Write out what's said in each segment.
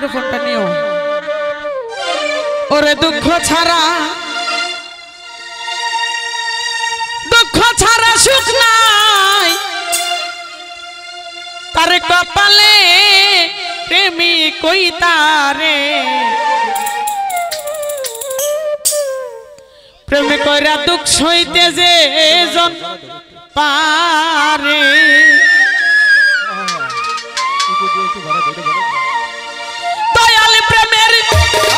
মাইক্রোফোনটা নিও। ওরে দুঃখ ছাড়া দুঃখ ছাড়া সুখ নাই। তার কপালে প্রেমী কই তারে? প্রেমে কইরা দুঃখ সইতে যে জন পারে।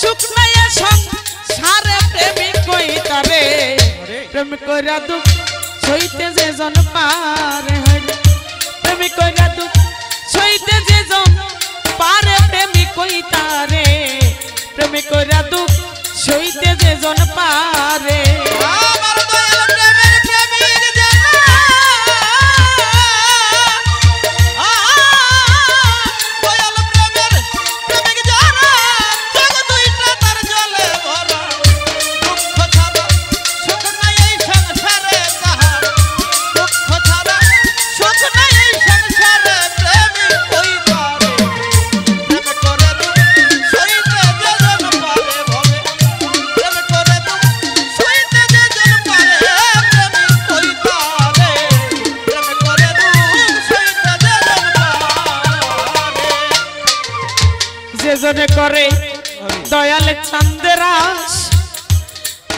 শুকনায় সংসারে প্রেমিক কইতারে প্রেম কইরা দুঃখ সইতে যে জন পারে হইলে প্রেমিক কইরা দুঃখ সইতে যে জন পারে প্রেমিক কইতারে প্রেমিক কইরা দুঃখ সইতে যে জন পারে।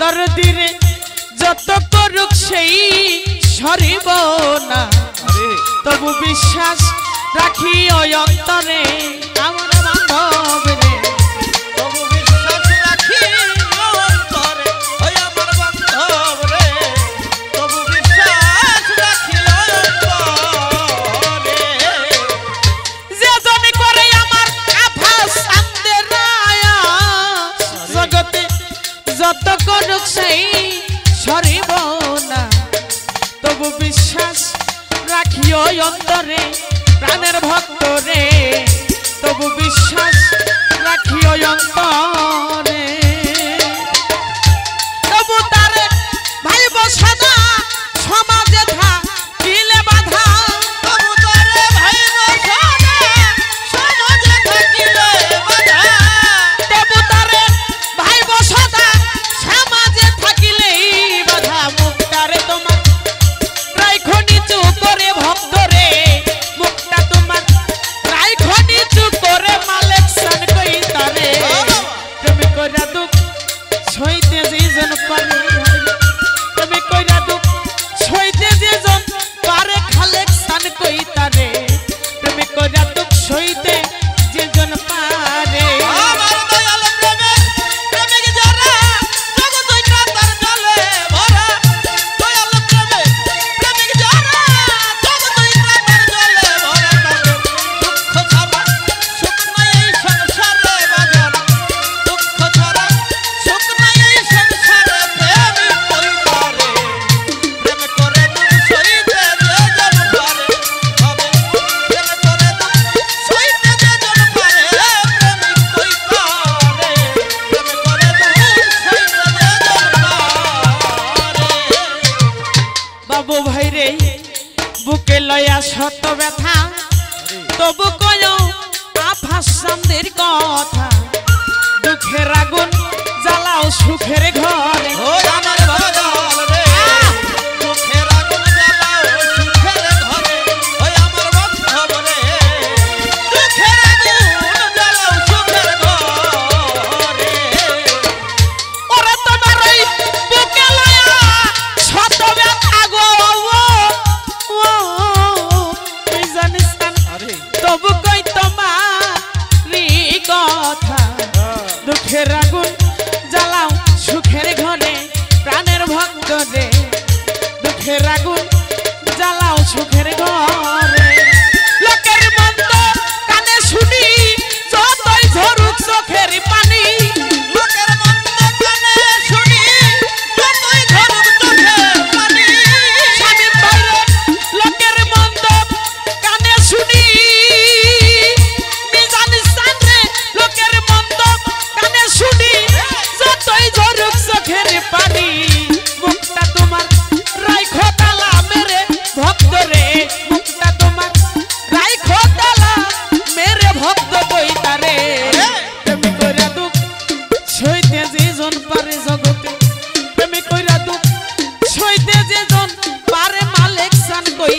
দরদিরে যত করুক সেই সরিব না। তবু বিশ্বাস রাখি অন্তরে আমার বিশ্বাস তবু কয়ও আফাসানদের কথা। দুঃখের আগুন জ্বালাও সুখের ঘরে।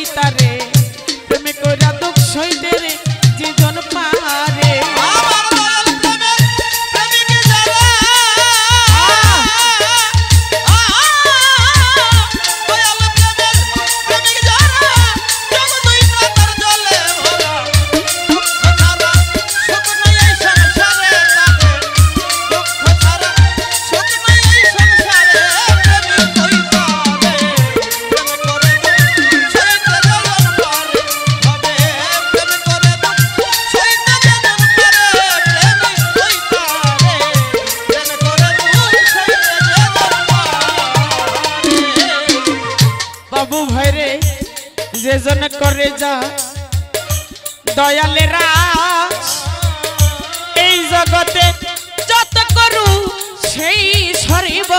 guitarra. সেজন করে যা। দয়ালেরা এই জগতে যত করু, সেই সরিব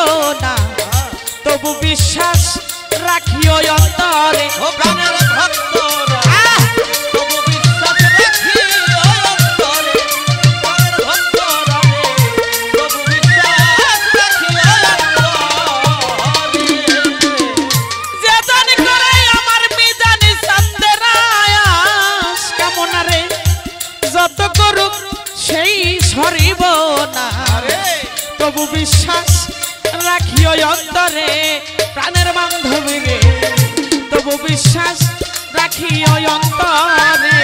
না। তবু বিশ্বাস রাখিও অন্তরে। ও প্রাণের ভক্তরে। বিশ্বাস রাখিও অন্তরে প্রাণের বান্ধবী রে। তবু বিশ্বাস রাখিও অন্তরে।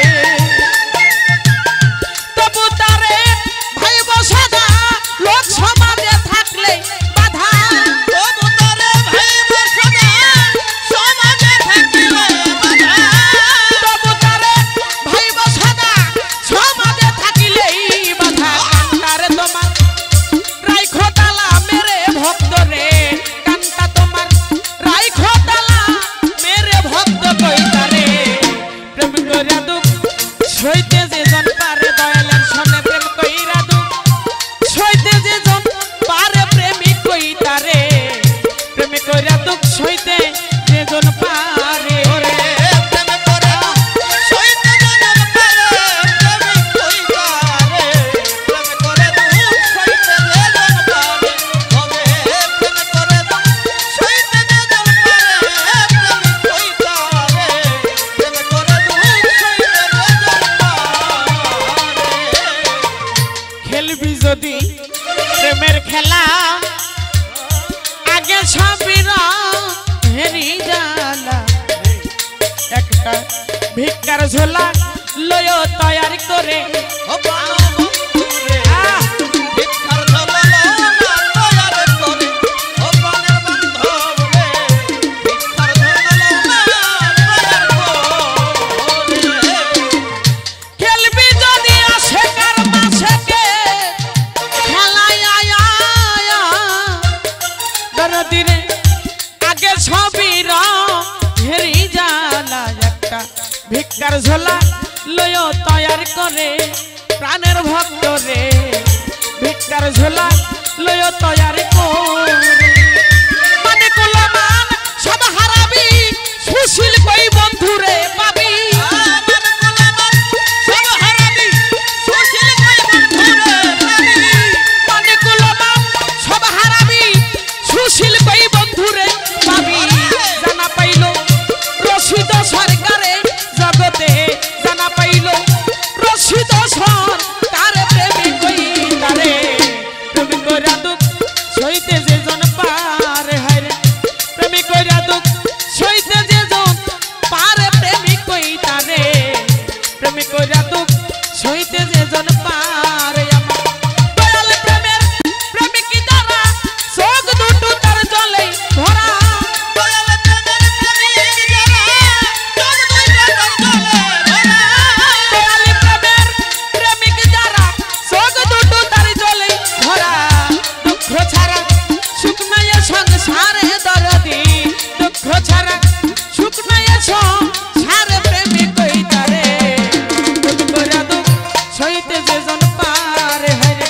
দিনে আগে সবই হেরি জালা একটা। ভিক্ষার ঝোলা লয় তৈয়ার করে প্রাণের ভক্ত রে। ভিক্ষার ঝোলা লয় তৈয়ার করে। মানে কোলা মান সব সুশীল কই বন্ধু রে? पार हर